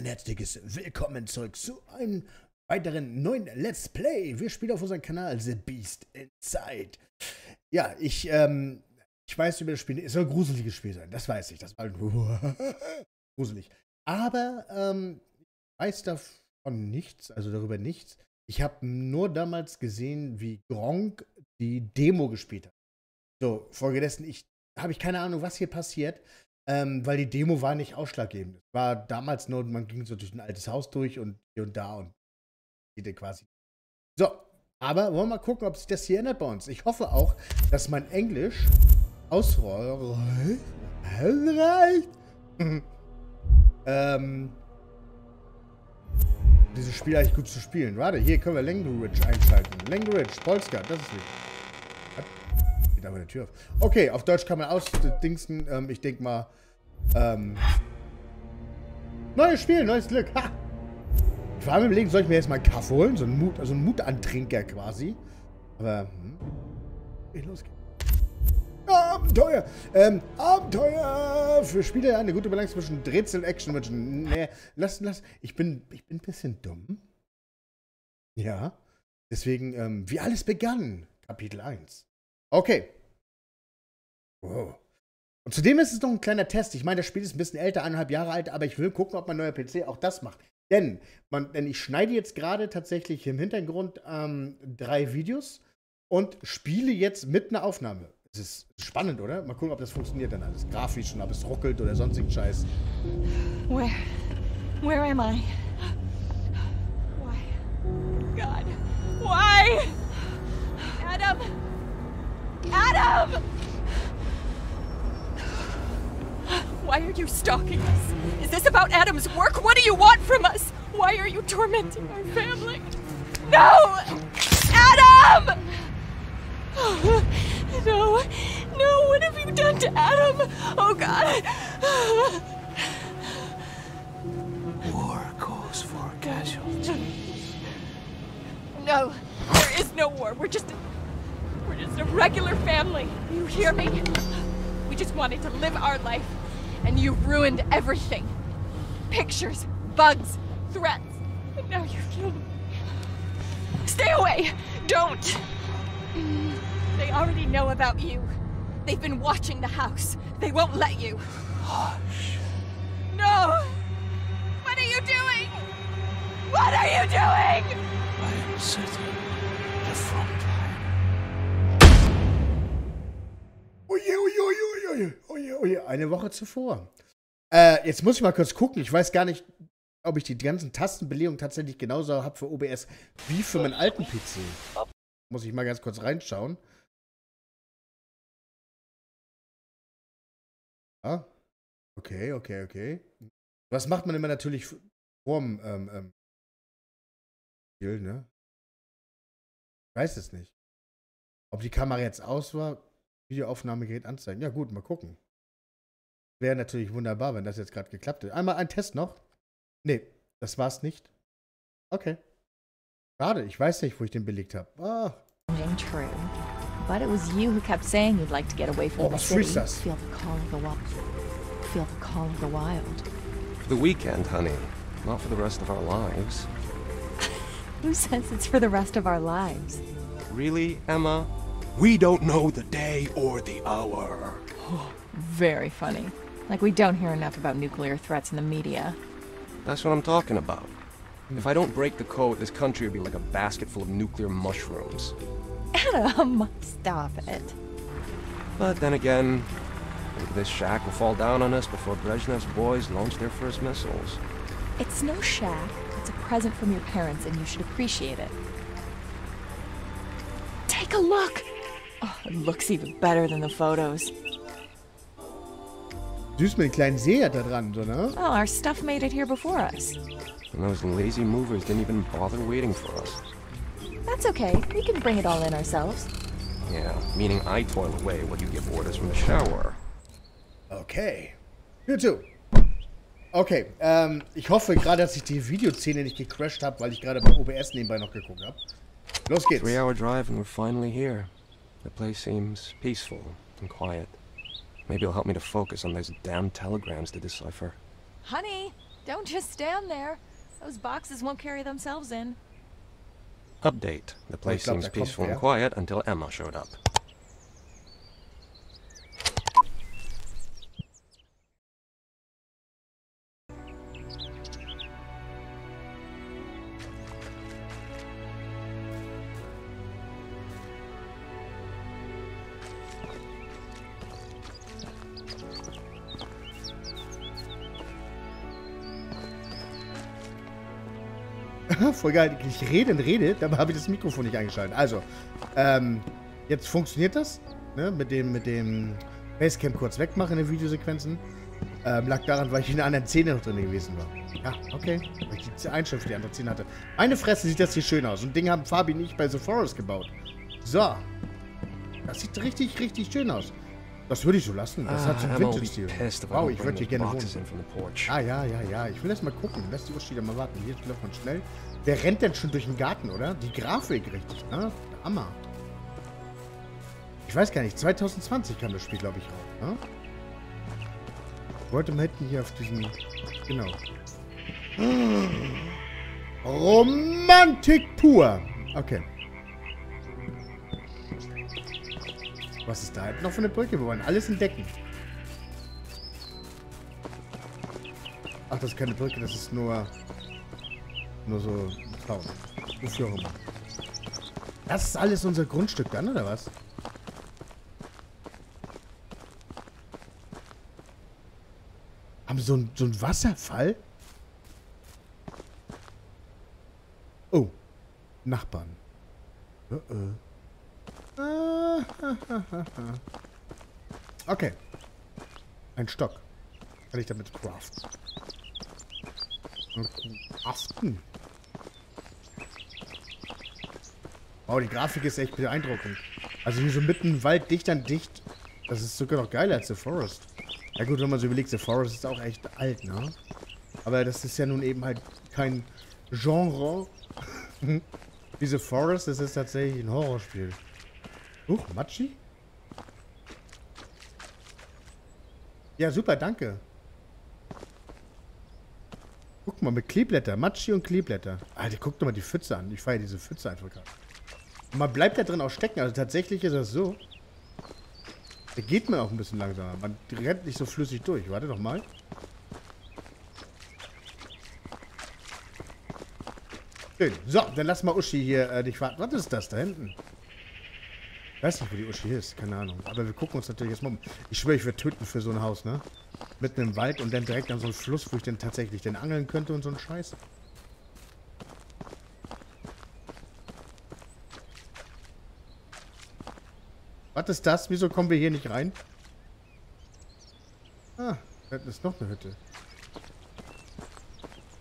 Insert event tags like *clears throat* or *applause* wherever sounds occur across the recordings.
Ein herzliches Willkommen zurück zu einem weiteren neuen Let's Play. Wir spielen auf unserem Kanal The Beast Inside. Ja, ich, ähm, ich weiß über das Spiel, es soll ein gruseliges Spiel sein, das weiß ich, das war *laughs* gruselig. Aber, ähm, ich weiß davon nichts, also darüber nichts. Ich habe nur damals gesehen, wie Gronk die Demo gespielt hat. So, folgedessen, ich habe ich keine Ahnung, was hier passiert, ähm, weil die Demo war nicht ausschlaggebend. Es war damals nur, man ging so durch ein altes Haus durch und hier und da und quasi. So, aber wollen wir mal gucken, ob sich das hier ändert bei uns. Ich hoffe auch, dass mein Englisch ausreicht. *laughs* ähm, dieses Spiel eigentlich gut zu spielen. Warte, hier können wir Language einschalten. Language, Polska, das ist wichtig. Geht aber eine Tür auf. Okay, auf Deutsch kann man ausdingsen. Ähm, ich denke mal. Ähm, neues Spiel, neues Glück. Ha! Ich war mir überlegen, soll ich mir jetzt mal einen Kaffee holen? So einen Mut, also einen Mutantrinker quasi. Aber, hm. Okay, los geht's. Abenteuer! Ähm, Abenteuer! Für Spieler eine gute Balance zwischen Rätsel und Action. Nee, lass, lass. Ich bin, ich bin ein bisschen dumm. Ja. Deswegen, ähm, wie alles begann. Kapitel 1. Okay. Wow. Und zudem ist es noch ein kleiner Test. Ich meine, das Spiel ist ein bisschen älter, eineinhalb Jahre alt, aber ich will gucken, ob mein neuer PC auch das macht. Denn, man, denn ich schneide jetzt gerade tatsächlich im Hintergrund ähm, drei Videos und spiele jetzt mit einer Aufnahme. Es ist spannend, oder? Mal gucken, ob das funktioniert dann alles. Grafisch und ob es ruckelt oder sonstigen Scheiß. Where? Where am I? Why? God. Why? Adam! Adam! Why are you stalking us? Is this about Adam's work? What do you want from us? Why are you tormenting our family? No! Adam! No, no, what have you done to Adam? Oh God. War calls for casualties. No, there is no war. We're just just a regular family. You hear me? We just wanted to live our life, and you ruined everything. Pictures, bugs, threats, and now you killed me. Stay away! Don't! They already know about you. They've been watching the house. They won't let you. Hush. No! What are you doing? What are you doing? I am setting the front Oje, oje, oje, oje, oje, eine Woche zuvor. Äh, jetzt muss ich mal kurz gucken. Ich weiß gar nicht, ob ich die ganzen Tastenbelegungen tatsächlich genauso habe für OBS wie für meinen alten PC. Muss ich mal ganz kurz reinschauen. Ja. Okay, okay, okay. Was macht man immer natürlich vorm ähm, ähm, Spiel, ne? Ich weiß es nicht. Ob die Kamera jetzt aus war, Videoaufnahmegerät anzeigen. Ja, gut, mal gucken. Wäre natürlich wunderbar, wenn das jetzt gerade geklappt hätte. Einmal ein Test noch. Nee, das war's nicht. Okay. Schade, ich weiß nicht, wo ich den belegt habe. Ah. True. But it was you who kept saying you'd like to get away from Oh, the was city. ist das? Feel the call of the wild. Feel the call of the wild. For the weekend, honey. Not for the rest of our lives. *laughs* Who says it's for the rest of our lives? Really, Emma? We don't know the day or the hour. *gasps* Very funny. Like we don't hear enough about nuclear threats in the media. That's what I'm talking about. If I don't break the code, this country would be like a basket full of nuclear mushrooms. Adam, stop it. But then again, maybe this shack will fall down on us before Brezhnev's boys launch their first missiles. It's no shack. It's a present from your parents, and you should appreciate it. Take a look. Oh, it looks even better than the photos. Süß mit den kleinen See da dran, so, ne? Oh, our stuff made it here before us. And those lazy movers didn't even bother waiting for us. That's okay. We can bring it all in ourselves. Yeah, meaning I toil away while you give orders from the shower. Okay. You too. Okay, ähm, ich hoffe gerade, dass ich die Videoszene nicht gecrashed habe, weil ich gerade bei OBS nebenbei noch geguckt habe. Los geht's. Three hour drive and we're finally here. The place seems peaceful and quiet. Maybe it'll help me to focus on those damn telegrams to decipher. Honey, Don't just stand there. Those boxes won't carry themselves in. Update. The place seems peaceful and quiet until Emma showed up. *laughs* Voll geil. Ich rede und rede, dabei habe ich das Mikrofon nicht eingeschaltet. Also, ähm, jetzt funktioniert das. Ne? Mit dem, mit dem Basecamp kurz wegmachen in den Videosequenzen. Ähm, lag daran, weil ich in einer anderen Szene noch drin gewesen war. Ja, okay. Weil ich die für die andere Szene hatte. Meine Fresse sieht das hier schön aus. Und Ding haben Fabi und ich bei The Forest gebaut. So. Das sieht richtig, richtig schön aus. Das würde ich so lassen. Das hat so einen Ah, Vintage-Stil. Wow, ich würde hier gerne wohnen. Ah, ja, ja, ja. Ich will erst mal gucken. Lass die Uschi da mal warten. Hier läuft man schnell. Wer rennt denn schon durch den Garten, oder? Die Grafik richtig, ne? Hammer. Ich weiß gar nicht. 2020 kam das Spiel, glaube ich, raus, ne? Wollte mal hinten hier auf diesen... Genau. Romantik pur. Okay. Was ist da hinten noch für eine Brücke? Wir wollen alles entdecken. Ach, das ist keine Brücke, das ist nur... Nur so Zaun. Wofür auch immer. Das ist alles unser Grundstück dann, oder was? Haben so ein, so ein Wasserfall? Oh. Nachbarn. Uh -uh. *laughs* Okay. Ein Stock. Kann ich damit craften? Craften. Wow, die Grafik ist echt beeindruckend. Also hier so mitten im Wald, dicht an dicht. Das ist sogar noch geiler als The Forest. Ja gut, wenn man so überlegt, The Forest ist auch echt alt, ne? Aber das ist ja nun eben halt kein Genre. *laughs* Wie The Forest, das ist tatsächlich ein Horrorspiel. Huch, Matschi? Ja, super, danke. Guck mal, mit Kleeblätter. Matschi und Kleeblätter. Alter, guck doch mal die Pfütze an. Ich feiere diese Pfütze einfach gerade. Man bleibt da drin auch stecken. Also tatsächlich ist das so. Da geht man auch ein bisschen langsamer. Man rennt nicht so flüssig durch. Warte doch mal. Schön. So, dann lass mal Uschi hier äh, dich warten. Was ist das da hinten? Ich weiß nicht, wo die Uschi ist. Keine Ahnung. Aber wir gucken uns natürlich jetzt mal um. Ich schwöre, ich würde töten für so ein Haus, ne? Mitten im Wald und dann direkt an so einen Fluss, wo ich dann tatsächlich dann angeln könnte und so ein Scheiß. Was ist das? Wieso kommen wir hier nicht rein? Ah, da hinten ist noch eine Hütte.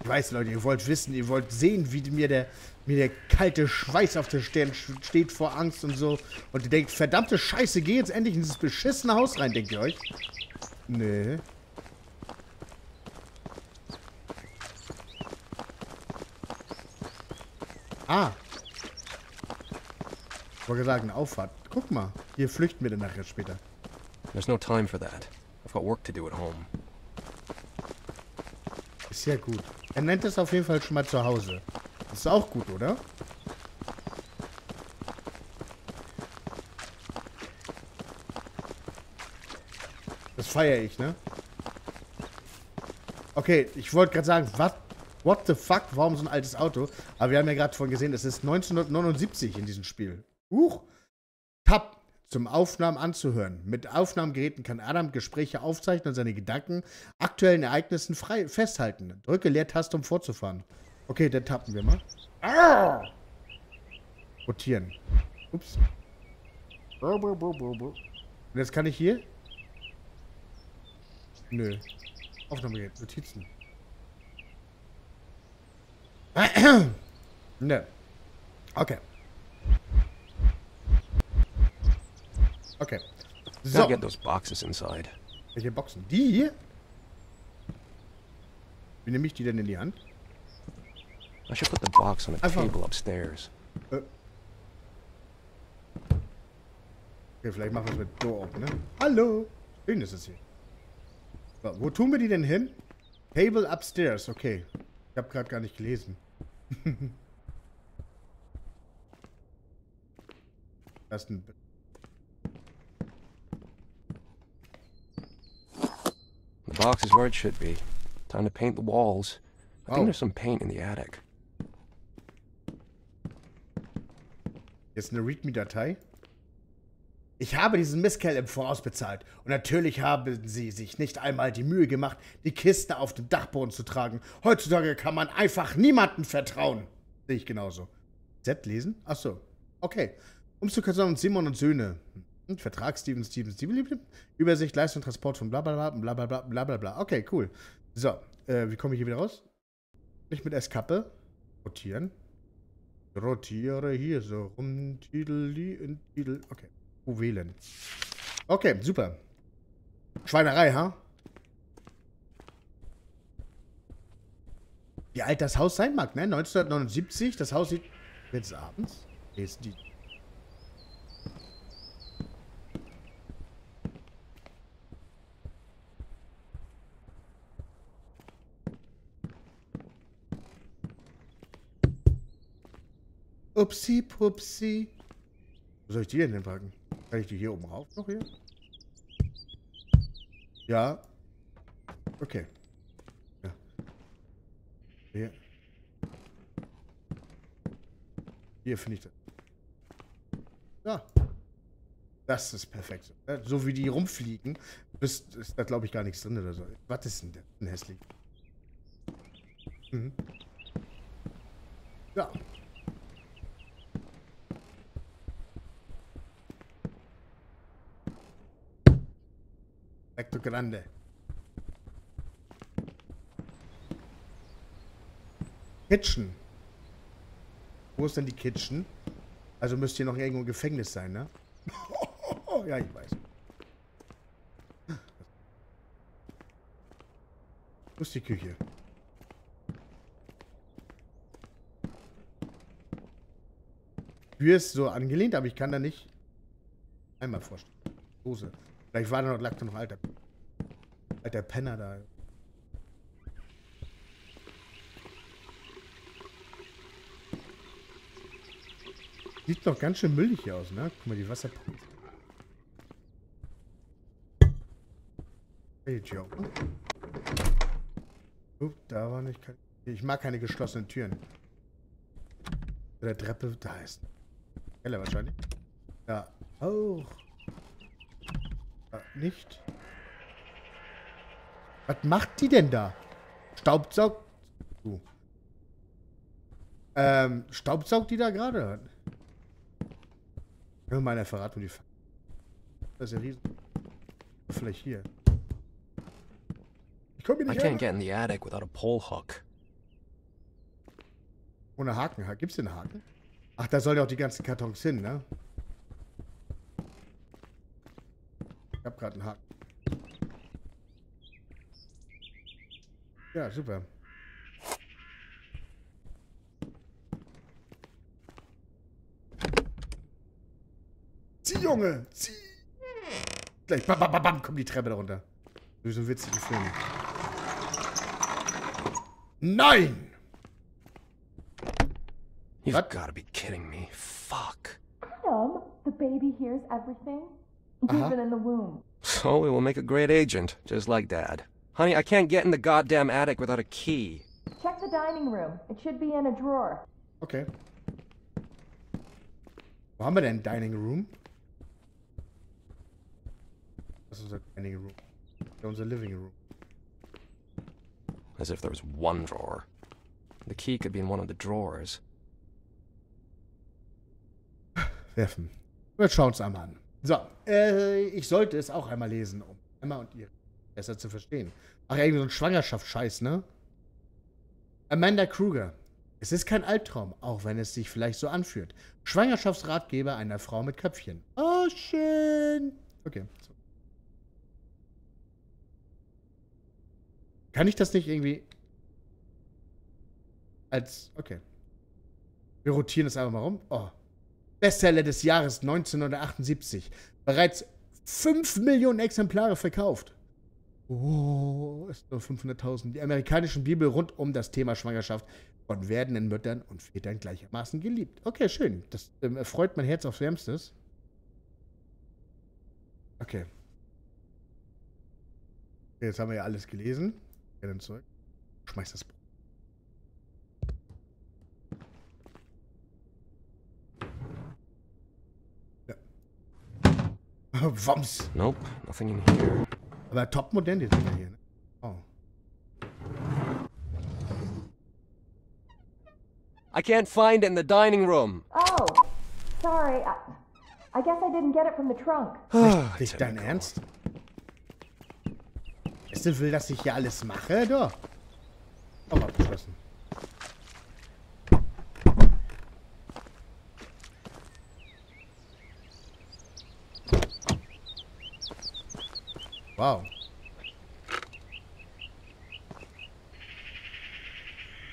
Ich weiß, Leute, ihr wollt wissen, ihr wollt sehen, wie mir der, mir der kalte Schweiß auf der Stirn steht vor Angst und so. Und ihr denkt, verdammte Scheiße, geh jetzt endlich in dieses beschissene Haus rein, denkt ihr euch? Nee. Ah. Ich wollte sagen, Auffahrt. Guck mal, hier flüchten wir dann nachher später. There's no time for that. I've got work to do at home. Ist ja gut. Er nennt es auf jeden Fall schon mal zu Hause. Ist auch gut, oder? Das feiere ich, ne? Okay, ich wollte gerade sagen, was? What the fuck? Warum so ein altes Auto? Aber wir haben ja gerade vorhin gesehen, es ist 1979 in diesem Spiel. Huch! Zum Aufnahmen anzuhören. Mit Aufnahmegeräten kann Adam Gespräche aufzeichnen und seine Gedanken aktuellen Ereignissen frei festhalten. Drücke Leertaste, um fortzufahren. Okay, dann tappen wir mal. Ah! Rotieren. Ups. Und jetzt kann ich hier? Nö. Aufnahmegerät, Notizen. *clears throat* Nö. Okay. Okay. Gotta So. get those boxes inside. Welche Boxen? Die hier? Wie nehme ich die denn in die Hand? I should put the box on a Einfach- table upstairs. Okay, vielleicht machen wir es mit Door Open, ne? Hallo! Schön ist es hier. So, wo tun wir die denn hin? Table upstairs, okay. Ich habe gerade gar nicht gelesen. *laughs* das ist ein... box is where it should be. Time to paint the walls. I Oh. think there's some paint in the attic. Jetzt eine README-Datei. Ich habe diesen Misskerl im Voraus bezahlt. Und natürlich haben sie sich nicht einmal die Mühe gemacht, die Kiste auf dem Dachboden zu tragen. Heutzutage kann man einfach niemandem vertrauen. Sehe ich genauso. Z lesen? Ach so. Okay. Umzugkanzler und Simon und Söhne. Hm, Vertrag Steven Steven Steven. Übersicht, Leistung, Transport von bla bla bla bla bla bla bla. Okay, cool. So, äh, wie komme ich hier wieder raus? Nicht mit S-Kappe. Rotieren. Rotiere hier so rum. Titel, die in Titel. Okay. Juwelen. Okay, super. Schweinerei, ha? Wie alt das Haus sein mag, ne? 1979. Das Haus sieht. Jetzt abends? Jetzt die. Upsi, pupsi. Wo soll ich die denn hinpacken? Kann ich die hier oben rauf noch hier? Ja. Okay. Ja. Hier. Hier finde ich das. Ja. Das ist perfekt. Ja, So wie die rumfliegen, ist, ist da glaube ich gar nichts drin oder so. Was ist denn denn hässlich? Mhm. Ja. Recto Grande. Kitchen. Wo ist denn die Kitchen? Also müsste hier noch irgendwo ein Gefängnis sein, ne? *laughs* ja, ich weiß. Wo ist die Küche? Die Tür ist so angelehnt, aber ich kann da nicht einmal vorstellen. Hose. Vielleicht war da noch, lag da noch alter, alter Penner da. Sieht doch ganz schön müllig hier aus, ne? Guck mal, die Wasserpumpe. Hey, Joe. Oh, da war nicht. Ich mag keine geschlossenen Türen. Oder Treppe, da ist. Keller wahrscheinlich. Ja, auch. Ja, nicht. Was macht die denn da? Staubsaugt. Uh. Ähm, staubsaugt die da gerade? Hör mal, verrat, die. Fa- Das ist ja riesen. Vielleicht hier. Ich komme hier I nicht can't get in the attic without a pole hook. Ohne Haken. Ha- Gibt's den Haken? Ach, da soll ja auch die ganzen Kartons hin, ne? Ich hab gerade einen Haken. Ja, super. Zieh, Junge! Zieh! Gleich, bam, bam, bam, bam, kommt die Treppe da runter. Wie so ein witzigen Film. Nein! You've What? got to be kidding me. Fuck. Tom, the baby hears everything. Uh-huh. Even in the womb. So we will make a great agent, just like Dad. Honey, I can't get in the goddamn attic without a key. Check the dining room. It should be in a drawer. Okay. Wo haben wir denn Dining Room? Das ist unser Dining Room. Das ist unser Living Room. As if there was one drawer. The key could be in one of the drawers. Werfen. Wir schauen es einmal an. So, äh, ich sollte es auch einmal lesen, um Emma und ihr besser zu verstehen. Ach, irgendwie so ein Schwangerschaftsscheiß, ne? Amanda Kruger. Es ist kein Albtraum, auch wenn es sich vielleicht so anfühlt. Schwangerschaftsratgeber einer Frau mit Köpfchen. Oh, schön. Okay. So. Kann ich das nicht irgendwie als. Okay. Wir rotieren es einfach mal rum. Oh. Bestseller des Jahres 1978. Bereits 5 Millionen Exemplare verkauft. Oh, ist nur 500.000. Die amerikanischen Bibel rund um das Thema Schwangerschaft von werdenden Müttern und Vätern gleichermaßen geliebt. Okay, schön. Das ähm, erfreut mein Herz aufs Wärmstes. Okay. Jetzt haben wir ja alles gelesen. Ja, dann zurück. Schmeiß das. Ja. *laughs* Wams. Nope, nothing in here. Aber top modern die Dinger hier, ne? Oh. I can't find it in the dining room. Oh, sorry. I, I guess I didn't get it from the trunk. *sighs* Nicht dein Ernst? Ist du will, dass ich hier alles mache? Doch. Auch Wow.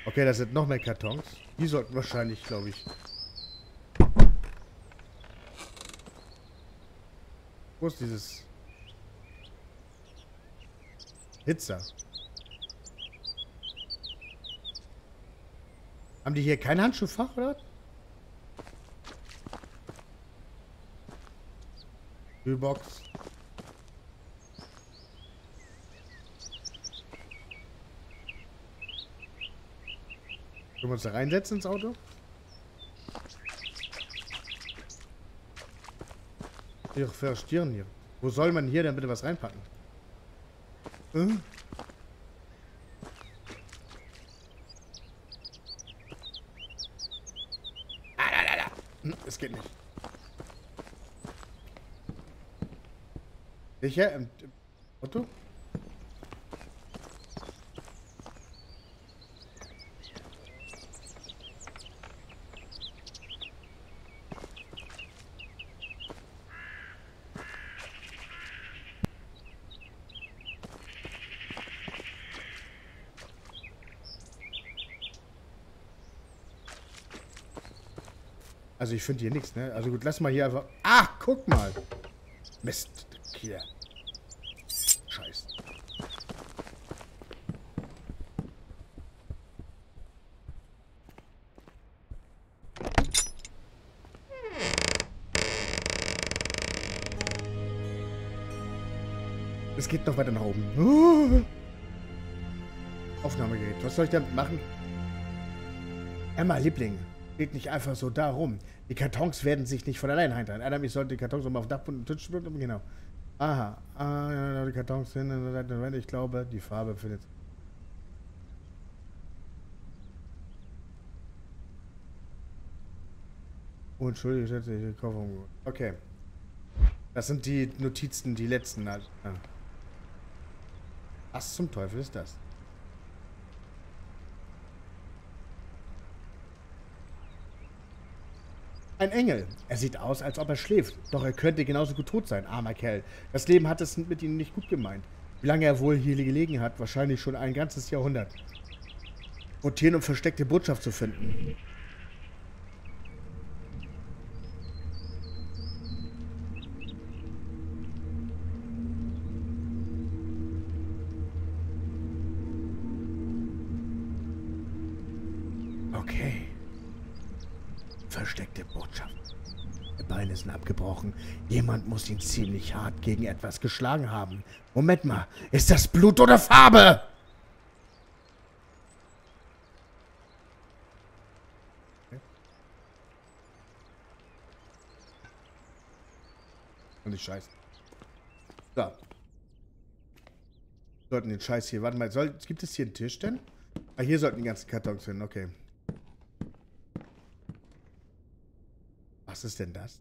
Okay, da sind noch mehr Kartons. Die sollten wahrscheinlich, glaube ich. Wo ist dieses Pizza? Haben die hier kein Handschuhfach, oder? Kühlbox. Können wir uns da reinsetzen ins Auto? Ich verstehe hier. Wo soll man hier denn bitte was reinpacken? Hm? Ah. Hm, Es geht nicht. Sicher? Im, im Auto? Also ich finde hier nichts, ne? Also gut, lass mal hier einfach... Ah, guck mal. Mist. Hier. Scheiße. Es geht noch weiter nach oben. Aufnahmegerät. Was soll ich damit machen? Emma, Liebling. Geht nicht einfach so da rum. Die Kartons werden sich nicht von allein einteilen. Adam, ich sollte die Kartons nochmal auf Dachboden und Tisch. Genau. Aha. Ah, die Kartons Wände. Ich glaube, die Farbe findet. Oh, Entschuldigung, ich hätte die Koffer Okay. Das sind die Notizen, die letzten. Also. Ja. Was zum Teufel ist das? Ein Engel. Er sieht aus, als ob er schläft. Doch er könnte genauso gut tot sein, armer Kerl. Das Leben hat es mit ihm nicht gut gemeint. Wie lange er wohl hier gelegen hat? Wahrscheinlich schon ein ganzes Jahrhundert. Rotieren, um versteckte Botschaft zu finden. Abgebrochen. Jemand muss ihn ziemlich hart gegen etwas geschlagen haben. Moment mal, ist das Blut oder Farbe? Und ich scheiße. So. Sollten den Scheiß hier. Warte mal, soll, gibt es hier einen Tisch denn? Ah, hier sollten die ganzen Kartons hin, okay. Was ist denn das?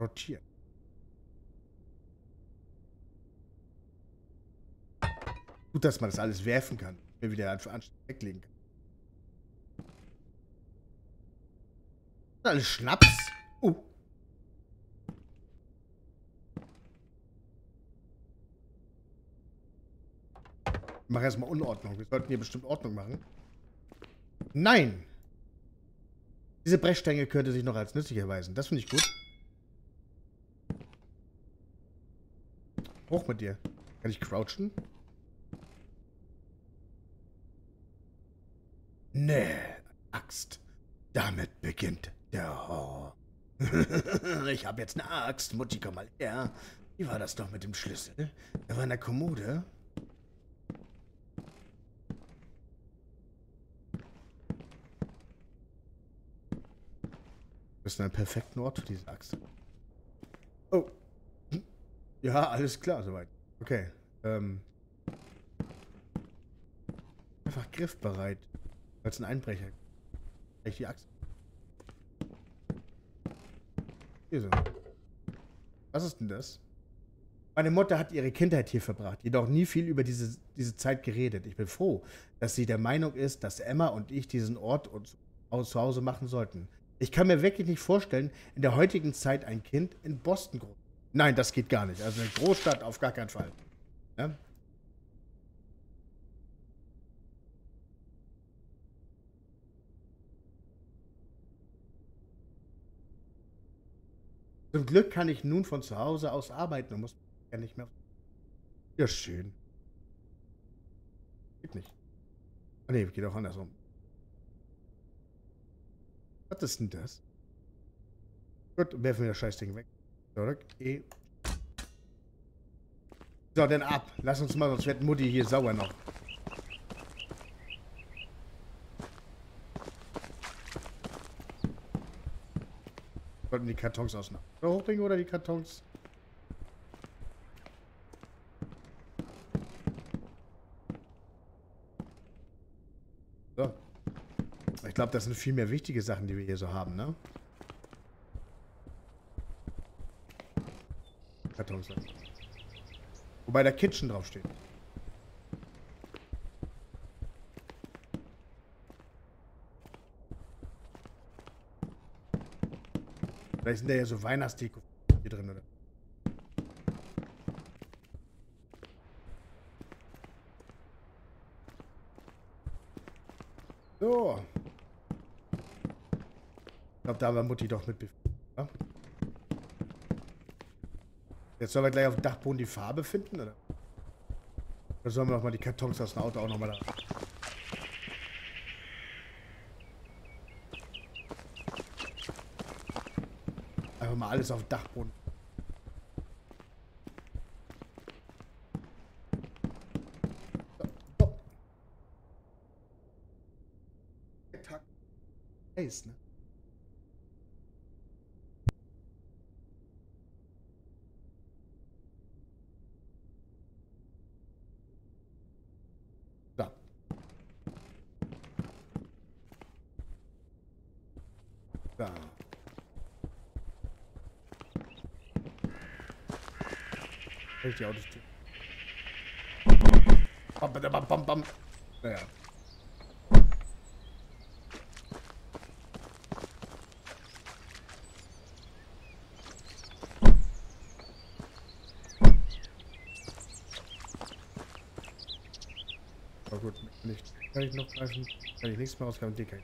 Rotiert. Gut, dass man das alles werfen kann. Mir wieder einfach anständig weglegen kann. Alles Schnaps. Oh. Ich mache erstmal Unordnung. Wir sollten hier bestimmt Ordnung machen. Nein! Diese Brechstange könnte sich noch als nützlich erweisen. Das finde ich gut. Spruch mit dir. Kann ich crouchen? Nee, Axt. Damit beginnt der Horror. *laughs* ich habe jetzt eine Axt. Mutti, komm mal her. Wie war das doch mit dem Schlüssel? Er war in der Kommode. Das ist ein perfekter Ort für diese Axt. Oh. Ja, alles klar, soweit. Okay. Ähm. Einfach griffbereit. Als ein Einbrecher. Echt die Axt. Hier so. Was ist denn das? Meine Mutter hat ihre Kindheit hier verbracht, jedoch nie viel über diese, diese Zeit geredet. Ich bin froh, dass sie der Meinung ist, dass Emma und ich diesen Ort uns zu Hause machen sollten. Ich kann mir wirklich nicht vorstellen, in der heutigen Zeit ein Kind in Boston groß. Nein, das geht gar nicht. Also eine Großstadt auf gar keinen Fall. Ja? Zum Glück kann ich nun von zu Hause aus arbeiten und muss ja nicht mehr. Ja, schön. Geht nicht. Ah, nee, geht auch andersrum. Was ist denn das? Gut, werfen wir das Scheißding weg. Zurück. E. So, dann ab. Lass uns mal, sonst wird Mutti hier sauer noch. Sollten die Kartons auseinander hochbringen oder die Kartons? So. Ich glaube, das sind viel mehr wichtige Sachen, die wir hier so haben, ne? Kartons. Wobei der Kitchen draufsteht. Vielleicht sind da ja so Weihnachtsdeko hier drin, oder? So. Ich glaube, da war Mutti doch mit. Jetzt sollen wir gleich auf dem Dachboden die Farbe finden, oder? Oder sollen wir noch mal die Kartons aus dem Auto auch noch mal da... Einfach mal alles auf dem Dachboden. So, so. Tag. Heiß, ne? So. So. Richtig Autos. Bam, bam, bam, bam, bam. Naja. Aber gut, ich, kann ich noch greifen? Kann ich nichts mehr ausgreifen? Die kann.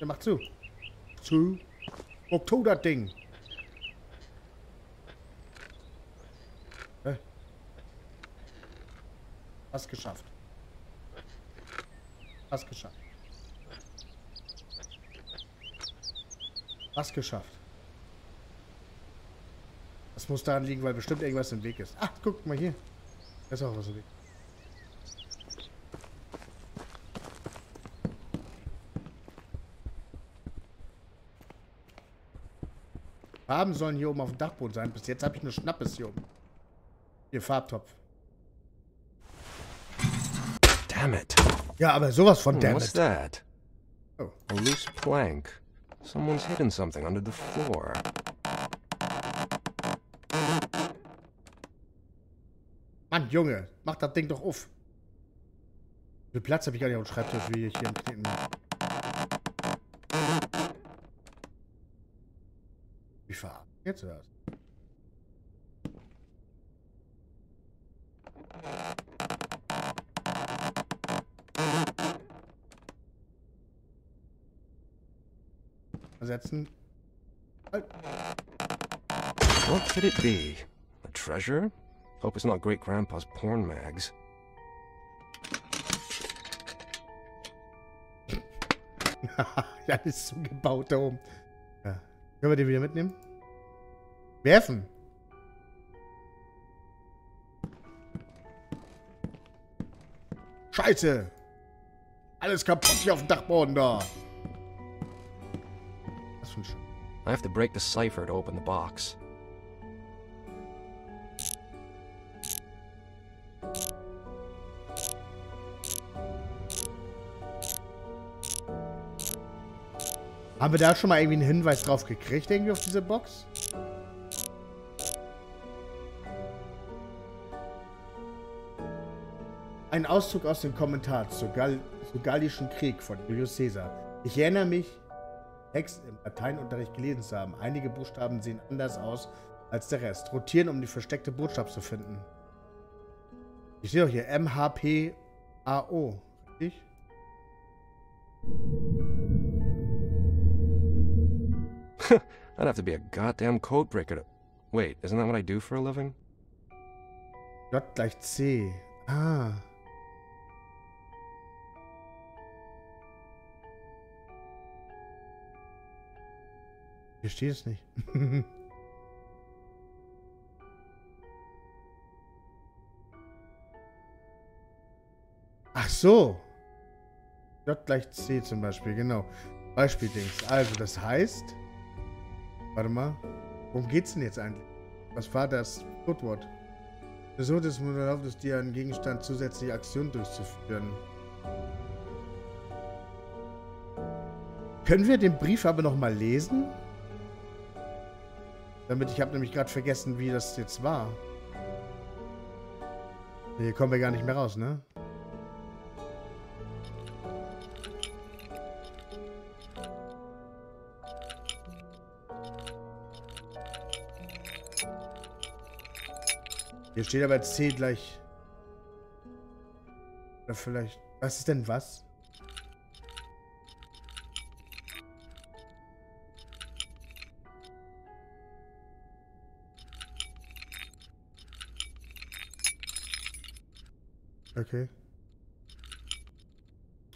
Der macht zu. Zu. Das Ding. Hä? Hast geschafft. Hast geschafft. Hast geschafft. Das muss daran liegen, weil bestimmt irgendwas im Weg ist. Ach, guck mal hier. Da ist auch was im Weg. Farben sollen hier oben auf dem Dachboden sein. Bis jetzt habe ich nur Schnappes hier oben. Hier, Farbtopf. Damn it. Ja, aber sowas von Hmm, damn what's it. that? Oh. A loose plank. Someone's hidden something under the floor. Mann, Junge, mach das Ding doch auf. Wie viel Platz habe ich gar nicht auf dem Schreibtisch, wie ich hier im Kneten. Wie verarscht jetzt oder was? Ersetzen. Halt. What could it be? A treasure? Hope it's not great grandpa's porn mags. ja, das ist so gebaut da oben. Können wir den wieder mitnehmen? Werfen. Scheiße. Alles kaputt hier auf dem Dachboden da. Was für ein Sch I have to break the cipher to open the box. Haben wir da schon mal irgendwie einen Hinweis drauf gekriegt, irgendwie auf diese Box? Ein Auszug aus dem Kommentar zu, Gall zu Gallischen Krieg von Julius Caesar. Ich erinnere mich, Text im Lateinunterricht gelesen zu haben. Einige Buchstaben sehen anders aus als der Rest. Rotieren, um die versteckte Botschaft zu finden. Ich sehe doch hier M-H-P-A-O. Richtig? *laughs* I'd have to be a goddamn code breaker to... Wait, isn't that what I do for a living? J gleich C. Ah. Hier steht es nicht. *laughs* Ach so. J gleich C zum Beispiel, genau. Beispieldings. Also, das heißt... Warte mal. Worum geht's denn jetzt eigentlich? Was war das Codewort? Versucht es nur erlaubt es dir, einen Gegenstand zusätzliche Aktionen durchzuführen. Können wir den Brief aber noch mal lesen? Damit, ich habe nämlich gerade vergessen, wie das jetzt war. Hier kommen wir gar nicht mehr raus, ne? Hier steht aber C gleich. Oder vielleicht. Was ist denn was? Okay.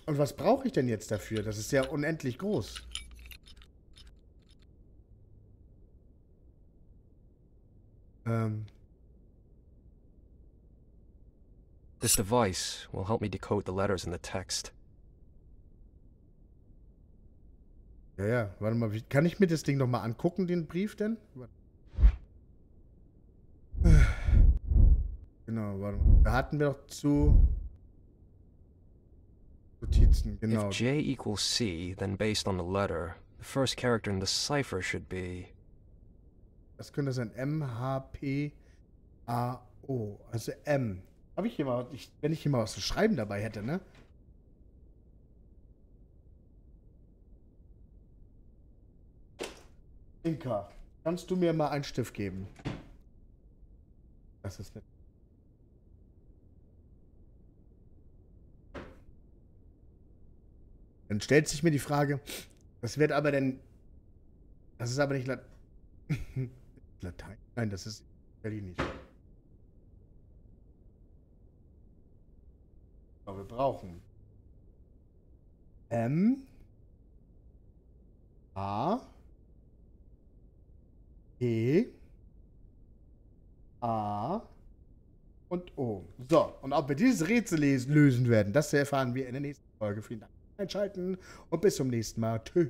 Und was brauche ich denn jetzt dafür? Das ist ja unendlich groß. Ähm. This device will help me decode the letters in the text. Ja, ja, warte mal, wie, kann ich mir das Ding nochmal angucken, den Brief denn? Genau, warte mal. Da hatten wir doch zu Notizen, genau. If J equals C, then based on the letter, the first character in the cipher should be... Das könnte sein M, H, P, A, O. Also M. Habe ich hier mal, ich, wenn ich hier mal was zu schreiben dabei hätte, ne? Inka, kannst du mir mal einen Stift geben? Das ist nett. Dann stellt sich mir die Frage, was wird aber denn. Das ist aber nicht Lat *laughs* Latein. Nein, das ist Berlin nicht. Aber wir brauchen M A E A und O. So, und ob wir dieses Rätsel lösen werden, das erfahren wir in der nächsten Folge. Vielen Dank. Einschalten und bis zum nächsten Mal. Tschüss.